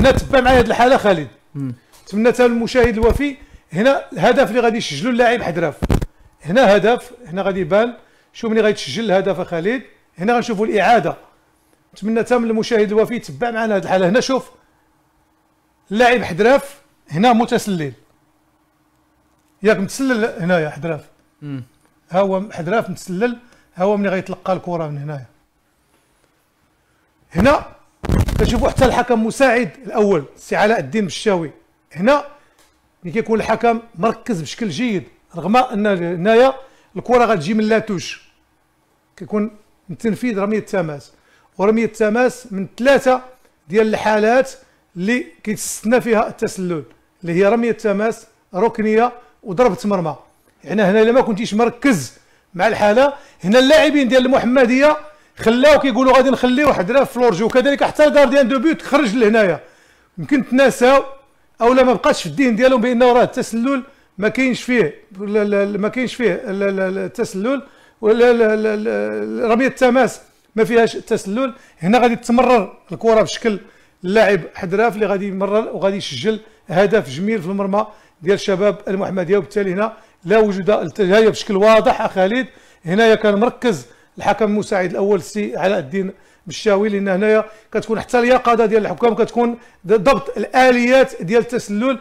هنا تبع معايا هذه الحالة خالد. نتمنى حتى المشاهد الوفي هنا الهدف اللي غادي يسجلوا اللاعب حدراف هنا هدف هنا غادي يبان. شوف ملي غادي تسجل الهدف خالد. هنا غنشوفوا الإعادة. نتمنى حتى من المشاهد الوفي يتبع معنا هذه الحالة. هنا شوف اللاعب حدراف هنا متسلل. ياك متسلل هنايا حدراف ها هو حدراف متسلل. ها هو ملي غيتلقى الكرة من هنايا. هنا كنشوفوا حتى الحكم مساعد الأول سي علاء الدين بالشاوي. هنا ملي كيكون الحكم مركز بشكل جيد رغم أن هنايا الكرة غتجي من لاتوش. كيكون من تنفيذ رمية التماس ورمية التماس من ثلاثة ديال الحالات اللي كيتستنى فيها التسلل اللي هي رمية التماس ركنية وضربة مرمى. يعني هنا إلا ما كنتيش مركز مع الحالة هنا اللاعبين ديال المحمدية خلاو كيقولوا غادي نخليو واحد في ف l'hors-jeu وكذلك حتى ال gardien de but خرج لهنايا. يمكن تناساو أو لا ما بقاش في الذهن ديالهم بأنه راه التسلل ما كاينش فيه ما كاينش فيه التسلل ولا رمية التماس ما فيهاش التسلل. هنا غادي تمرر الكرة بشكل اللاعب حدراف اللي غادي يمرر وغادي يسجل هدف جميل في المرمى ديال الشباب المحمدية. وبالتالي هنا لا وجود التجاهيه بشكل واضح خالد هنايا كان مركز الحكم المساعد الأول سي علاء الدين بالشاوي لأن هنايا كتكون حتى اليقظه ديال الحكام كتكون ضبط الآليات ديال التسلل